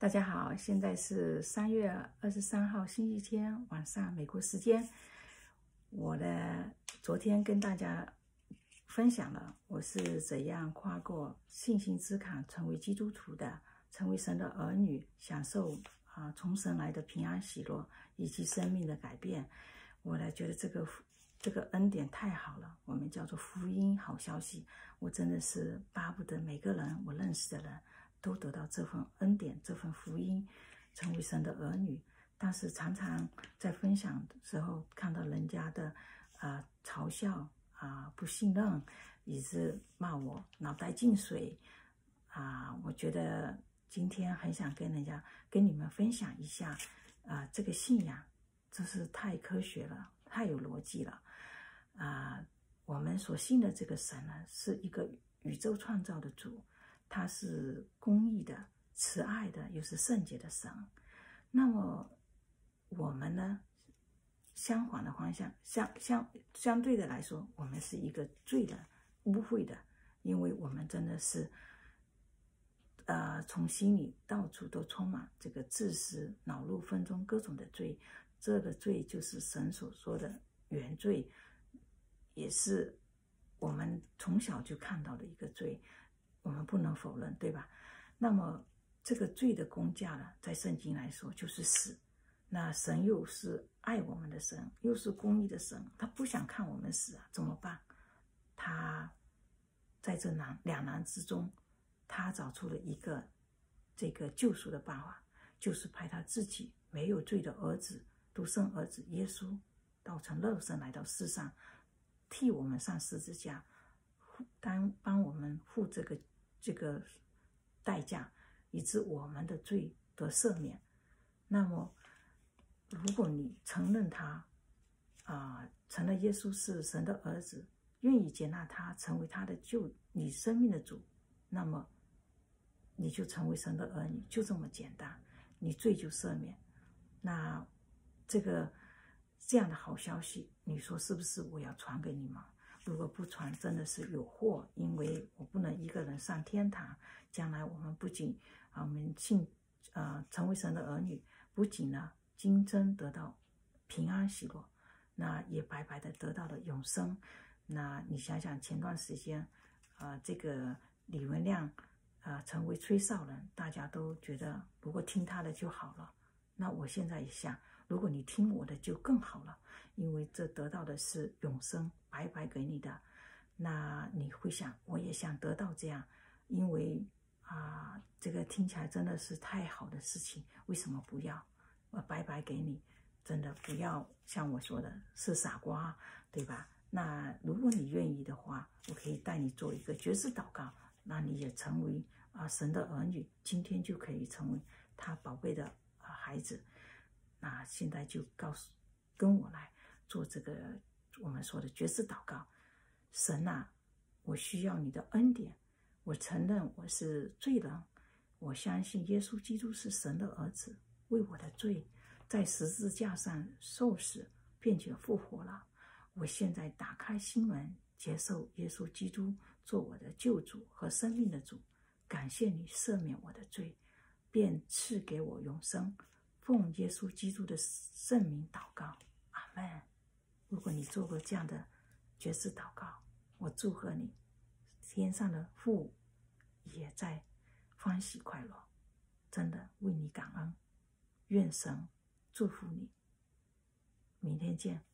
大家好，现在是三月二十三号星期天晚上美国时间。我的昨天跟大家分享了我是怎样跨过信心之坎，成为基督徒的，成为神的儿女，享受啊从神来的平安喜乐以及生命的改变。我呢觉得这个这个恩典太好了，我们叫做福音好消息。我真的是巴不得每个人我认识的人。都得到这份恩典，这份福音，成为神的儿女。但是常常在分享的时候，看到人家的啊嘲笑啊不信任，以致骂我脑袋进水啊。我觉得今天很想跟人家跟你们分享一下啊，这个信仰真是太科学了，太有逻辑了啊。我们所信的这个神呢，是一个宇宙创造的主。他是公义的、慈爱的，又是圣洁的神。那么我们呢？相反的方向，相相相对的来说，我们是一个罪人、污秽的，因为我们真的是，呃，从心里到处都充满这个自私、恼怒、纷争各种的罪。这个罪就是神所说的原罪，也是我们从小就看到的一个罪。我们不能否认，对吧？那么这个罪的工价呢，在圣经来说就是死。那神又是爱我们的神，又是公义的神，他不想看我们死啊，怎么办？他在这难两难之中，他找出了一个这个救赎的办法，就是派他自己没有罪的儿子独生儿子耶稣，道成肉身来到世上，替我们上十字架，当帮我们付这个。这个代价，以致我们的罪得赦免。那么，如果你承认他，啊，承认耶稣是神的儿子，愿意接纳他成为他的救你生命的主，那么你就成为神的儿女，就这么简单，你罪就赦免。那这个这样的好消息，你说是不是？我要传给你吗？如果不传，真的是有祸，因为我不能一个人上天堂。将来我们不仅啊，我们信，呃，成为神的儿女，不仅呢，今生得到平安喜乐，那也白白的得到了永生。那你想想，前段时间，啊，这个李文亮，啊，成为吹哨人，大家都觉得如果听他的就好了。那我现在也想。如果你听我的就更好了，因为这得到的是永生，白白给你的。那你会想，我也想得到这样，因为啊，这个听起来真的是太好的事情，为什么不要？我白白给你，真的不要像我说的是傻瓜，对吧？那如果你愿意的话，我可以带你做一个绝世祷告，那你也成为啊神的儿女，今天就可以成为他宝贝的啊孩子。那现在就告诉，跟我来做这个我们说的绝世祷告。神呐，我需要你的恩典。我承认我是罪人，我相信耶稣基督是神的儿子，为我的罪在十字架上受死，并且复活了。我现在打开心门，接受耶稣基督做我的救主和生命的主。感谢你赦免我的罪，便赐给我永生。奉耶稣基督的圣名祷告，阿门。如果你做过这样的绝世祷告，我祝贺你，天上的父也在欢喜快乐，真的为你感恩。愿神祝福你，明天见。